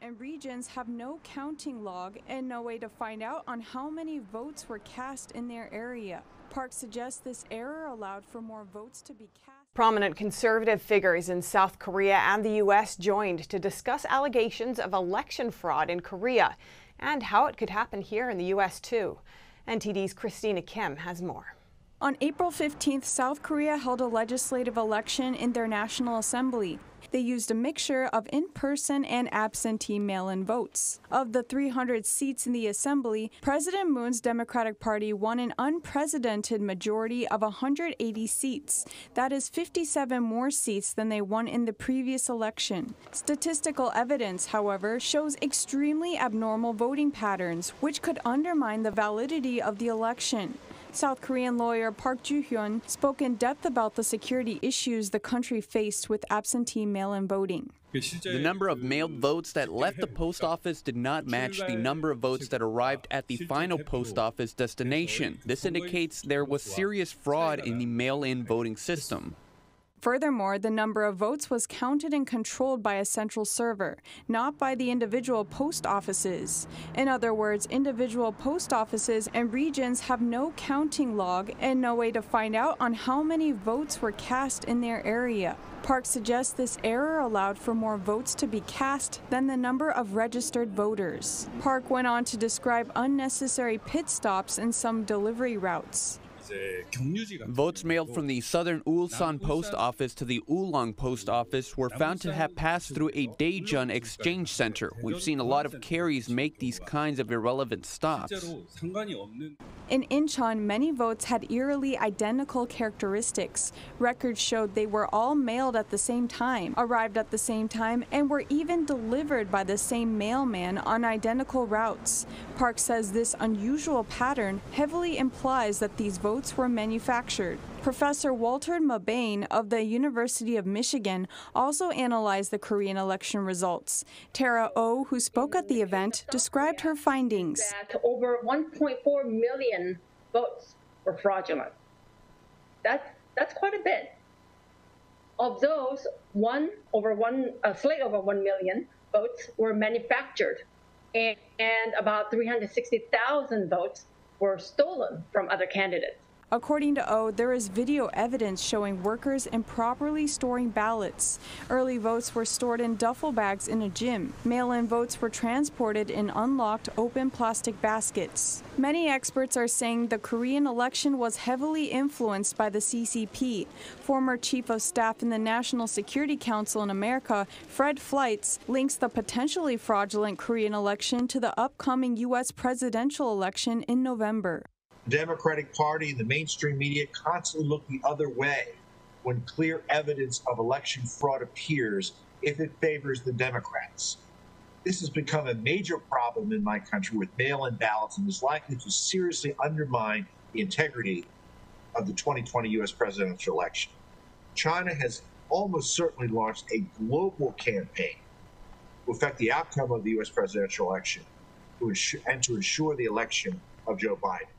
And regions have no counting log and no way to find out on how many votes were cast in their area. Park suggests this error allowed for more votes to be cast. Prominent conservative figures in South Korea and the U.S. joined to discuss allegations of election fraud in Korea and how it could happen here in the U.S. too. NTD's Christina Kim has more. On April 15th, South Korea held a legislative election in their National Assembly. They used a mixture of in person and absentee mail in votes. Of the 300 seats in the assembly, President Moon's Democratic Party won an unprecedented majority of 180 seats. That is 57 more seats than they won in the previous election. Statistical evidence, however, shows extremely abnormal voting patterns, which could undermine the validity of the election. South Korean lawyer Park Ju-hyun spoke in depth about the security issues the country faced with absentee mail-in voting. The number of mailed votes that left the post office did not match the number of votes that arrived at the final post office destination. This indicates there was serious fraud in the mail-in voting system. Furthermore, the number of votes was counted and controlled by a central server, not by the individual post offices. In other words, individual post offices and regions have no counting log and no way to find out on how many votes were cast in their area. Park suggests this error allowed for more votes to be cast than the number of registered voters. Park went on to describe unnecessary pit stops in some delivery routes. Votes mailed from the southern Ulsan post office to the Ulong post office were found to have passed through a Daejeon exchange center. We've seen a lot of carries make these kinds of irrelevant stops. In Incheon, many votes had eerily identical characteristics. Records showed they were all mailed at the same time, arrived at the same time, and were even delivered by the same mailman on identical routes. Park says this unusual pattern heavily implies that these votes boats were manufactured. Professor Walter Mebane of the University of Michigan also analyzed the Korean election results. Tara Oh, who spoke at the event, described her findings. That over 1.4 million votes were fraudulent. That, that's quite a bit. Of those, one over one, a slate over 1 million votes were manufactured, and, and about 360,000 votes were stolen from other candidates. According to O, there is video evidence showing workers improperly storing ballots. Early votes were stored in duffel bags in a gym. Mail in votes were transported in unlocked open plastic baskets. Many experts are saying the Korean election was heavily influenced by the CCP. Former Chief of Staff in the National Security Council in America, Fred Fleitz, links the potentially fraudulent Korean election to the upcoming U.S. presidential election in November. Democratic Party and the mainstream media constantly look the other way when clear evidence of election fraud appears if it favors the Democrats. This has become a major problem in my country with mail in ballots and is likely to seriously undermine the integrity of the 2020 U.S. presidential election. China has almost certainly launched a global campaign to affect the outcome of the U.S. presidential election and to ensure the election of Joe Biden.